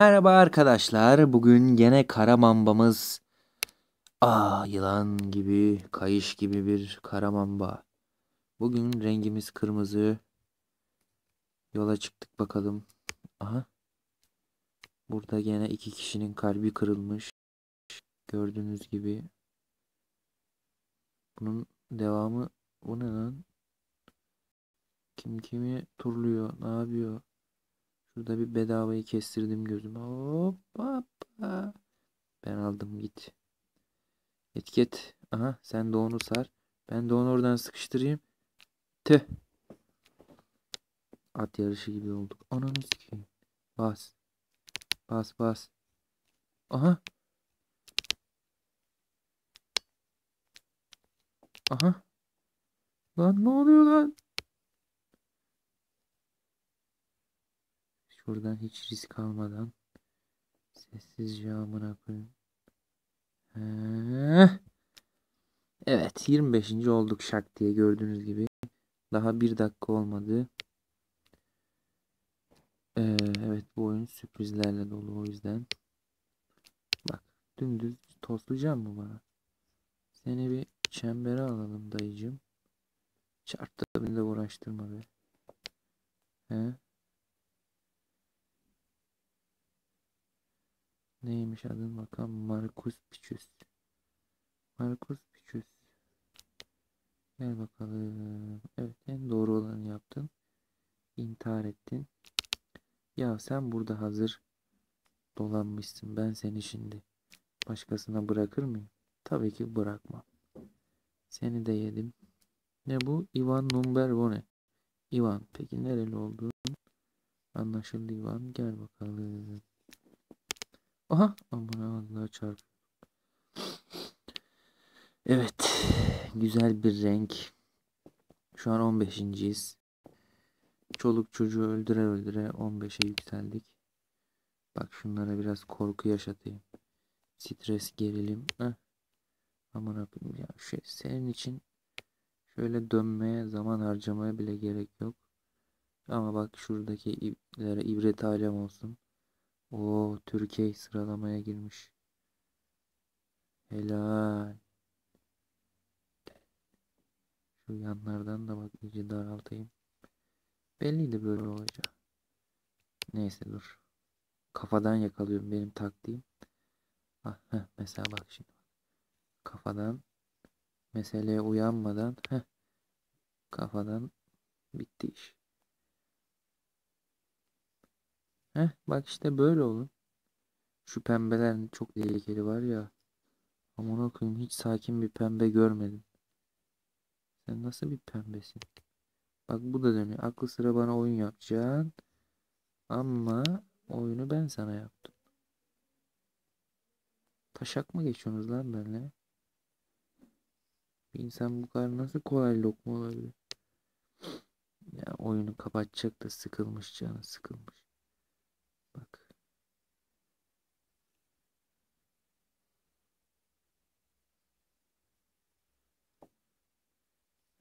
Merhaba arkadaşlar. Bugün gene kara mambamız. Aa yılan gibi, kayış gibi bir kara mamba. Bugün rengimiz kırmızı. Yola çıktık bakalım. Aha. Burada gene iki kişinin kalbi kırılmış. Gördüğünüz gibi. Bunun devamı bu ne lan? Kim kimi turluyor? Ne yapıyor? Şurada bir bedavayı kestirdim gözüme. Hoppa. Ben aldım git. Etiket. Aha sen de onu sar. Ben de onu oradan sıkıştırayım. Tüh. At yarışı gibi olduk. Ananı sikeyim. Bas. Bas bas. Aha. Aha. Lan ne oluyor lan? Şuradan hiç risk almadan sessizce amına koyayım. Evet 25. olduk şak diye gördüğünüz gibi. Daha bir dakika olmadı. Ee, evet bu oyun sürprizlerle dolu o yüzden. Bak dümdüz toslayacağım mı bana? Seni bir çembere alalım dayıcım. Çarptı beni de uğraştırma be. He? Neymiş adın bakalım. Marcus Picus. Marcus Picus. Gel bakalım. Evet en doğru olanı yaptın. İntihar ettin. Ya sen burada hazır dolanmışsın. Ben seni şimdi başkasına bırakır mıyım? Tabii ki bırakmam. Seni de yedim. Ne bu? Ivan Number ne? Ivan. Peki nereli olduğun? Anlaşıldı Ivan. Gel bakalım. Aha aman Allah çarp. Evet. Güzel bir renk. Şu an 15.yiz. Çoluk çocuğu öldüre öldüre 15'e yükseldik. Bak şunlara biraz korku yaşatayım. Stres, gerilim. Heh. Aman yapayım ya. Şey, senin için şöyle dönmeye, zaman harcamaya bile gerek yok. Ama bak şuradaki ibret alem olsun. O Türkiye sıralamaya girmiş. Helal. Şu yanlardan da bak iyice daraltayım. Belliydi böyle olacağı. Neyse dur. Kafadan yakalıyorum benim taktiğim. Ah, heh, mesela bak şimdi. Kafadan meseleye uyanmadan heh, kafadan bitti iş. Heh, bak işte böyle olun. Şu pembeler çok tehlikeli var ya. Aman okuyun hiç sakin bir pembe görmedim. Sen nasıl bir pembesin? Bak bu da dönüyor. Aklı sıra bana oyun yapacaksın. Ama oyunu ben sana yaptım. Taşak mı geçiyorsunuz lan benimle? Bir insan bu kadar nasıl kolay lokma olabilir? Ya oyunu kapatacak da sıkılmış canı sıkılmış. Bak.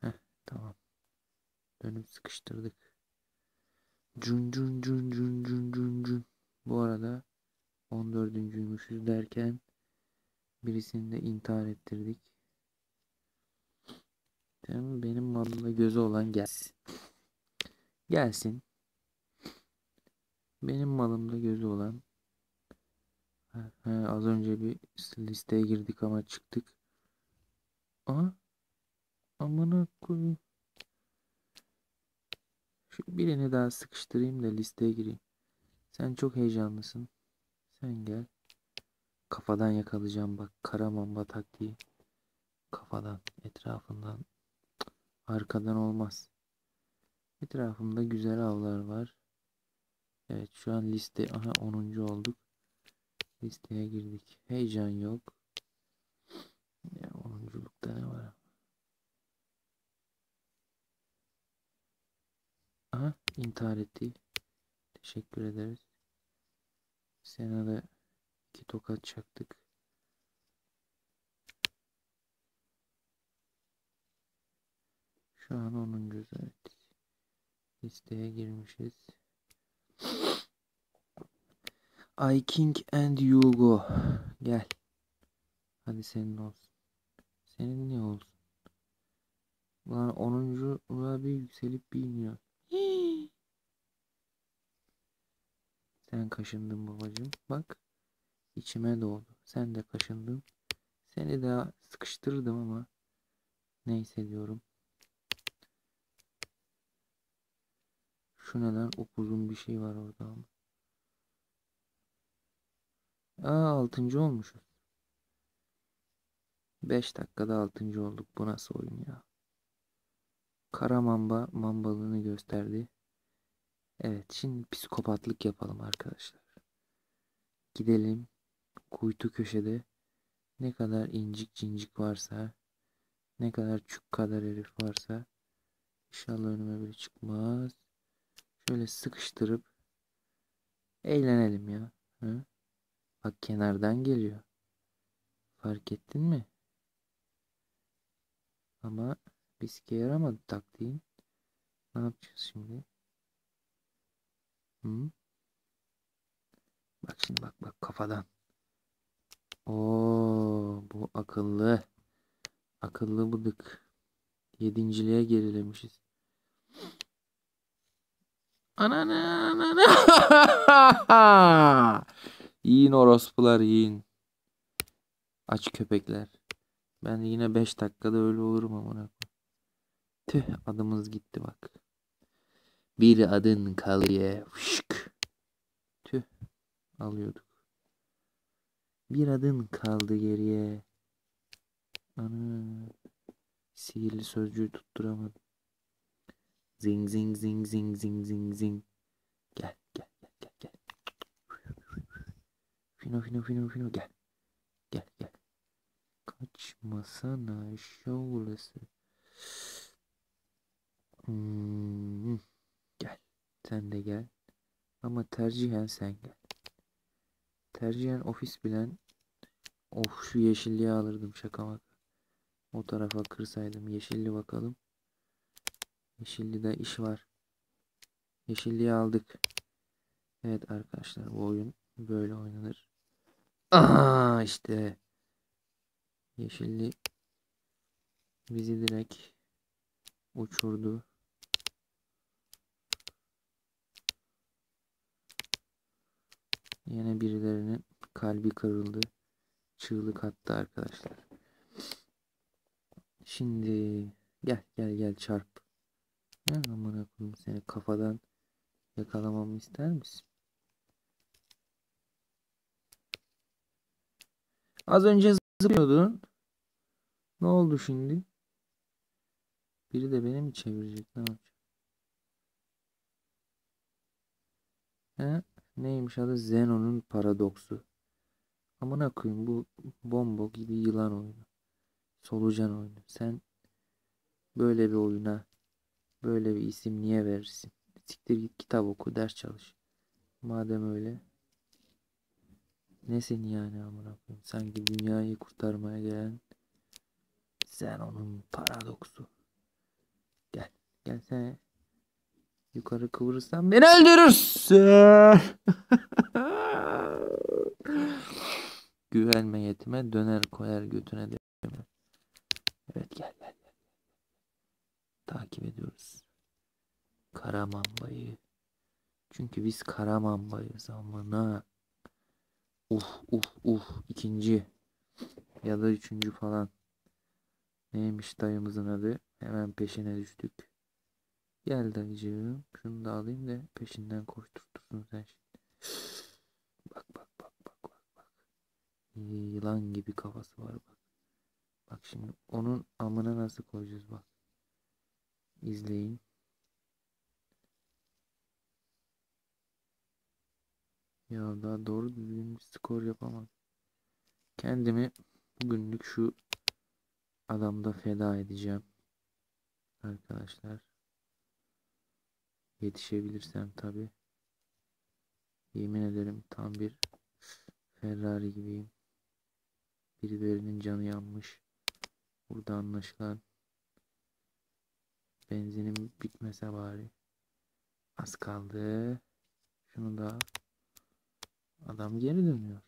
Heh, tamam. Dönüp sıkıştırdık. Cun cun cun cun cun cun cun. Bu arada 14.'üymüşüz derken birisini de intihar ettirdik. Benim malımda gözü olan gelsin. Gelsin. Benim malımda gözü olan He, az önce bir listeye girdik ama çıktık. Aha. Amına koyayım. Şu birini daha sıkıştırayım da listeye gireyim. Sen çok heyecanlısın. Sen gel. Kafadan yakalayacağım bak. Kara mamba taktiği. Kafadan, etrafından. Arkadan olmaz. Etrafımda güzel avlar var. Evet şu an liste aha 10. olduk. Listeye girdik. Heyecan yok. Ya 10'culukta ne var? Aha intihar etti. Teşekkür ederiz. Sana da iki tokat çaktık. Şu an 10. evet. Listeye girmişiz. I King and Hugo. Gel. Hadi senin olsun. Senin ne olsun? Lan 10. bir yükselip bilmiyor. Sen kaşındın babacığım. Bak. içime doğdu. Sen de kaşındın. Seni daha sıkıştırdım ama neyse diyorum. Şu neden upuzun bir şey var orada ama. Aa altıncı olmuşuz. 5 dakikada altıncı olduk. Bu nasıl oyun ya? Kara mamba mambalığını gösterdi. Evet şimdi psikopatlık yapalım arkadaşlar. Gidelim kuytu köşede ne kadar incik cincik varsa ne kadar çük kadar herif varsa inşallah önüme biri çıkmaz. Şöyle sıkıştırıp eğlenelim ya. Hı? Bak kenardan geliyor. Fark ettin mi? Ama biske yaramadı taktiğin. Ne yapacağız şimdi? Hı? Bak şimdi bak bak kafadan. Oo bu akıllı. Akıllı bıdık. Yedinciliğe gerilemişiz. Ananı ananı. yiyin orospular yiyin. Aç köpekler. Ben yine 5 dakikada öyle olurum ama. Tüh adımız gitti bak. Bir adın kalıyor. Fışk. Tüh alıyorduk. Bir adın kaldı geriye. Ana. Sihirli sözcüğü tutturamadım. Zing zing zing zing zing zing zing. Gel gel gel gel gel. Fino fino fino fino gel. Gel gel. Kaçmasana şovlası. Hmm. Gel. Sen de gel. Ama tercihen sen gel. Tercihen ofis bilen Of şu yeşilliği alırdım şaka maka. O tarafa kırsaydım. Yeşilli bakalım. Yeşilli'de iş var. Yeşilliği aldık. Evet arkadaşlar bu oyun böyle oynanır. Aha işte. Yeşilli bizi direkt uçurdu. Yine birilerinin kalbi kırıldı. Çığlık attı arkadaşlar. Şimdi gel gel gel çarp. Ya amına koyayım seni kafadan yakalamamı ister misin? Az önce zıplıyordun. Ne oldu şimdi? Biri de beni mi çevirecek? Ne yapacak? He? Neymiş adı? Zenon'un paradoksu. Amına koyayım bu bombo gibi yılan oyunu. Solucan oyunu. Sen böyle bir oyuna böyle bir isim niye verirsin? Siktir git kitap oku, ders çalış. Madem öyle. Ne seni yani amına koyayım? Sanki dünyayı kurtarmaya gelen sen onun paradoksu. Gel. Gel sen yukarı kıvırırsan beni öldürürsün. Güvenme yetime döner koyar götüne de. Evet gel gel gel. Takip ediyoruz. Karamamba'yı. Çünkü biz Karamamba'yız amına. Uh uh uh ikinci ya da üçüncü falan. Neymiş dayımızın adı? Hemen peşine düştük. Gel dayıcığım. Şunu da alayım da peşinden koşturtursun sen şimdi. Bak bak bak bak bak bak. Yılan gibi kafası var bak. Bak şimdi onun amına nasıl koyacağız bak. İzleyin. Ya daha doğru düzgün bir skor yapamam. Kendimi bugünlük şu adamda feda edeceğim. Arkadaşlar. Yetişebilirsem tabi. Yemin ederim tam bir Ferrari gibiyim. Birilerinin canı yanmış. Burada anlaşılan benzinim bitmese bari. Az kaldı. Şunu da Adam geri dönüyor.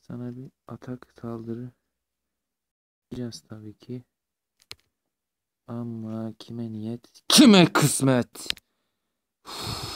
Sana bir atak saldırı yapacağız tabii ki. Ama kime niyet? Kime kısmet? Uf.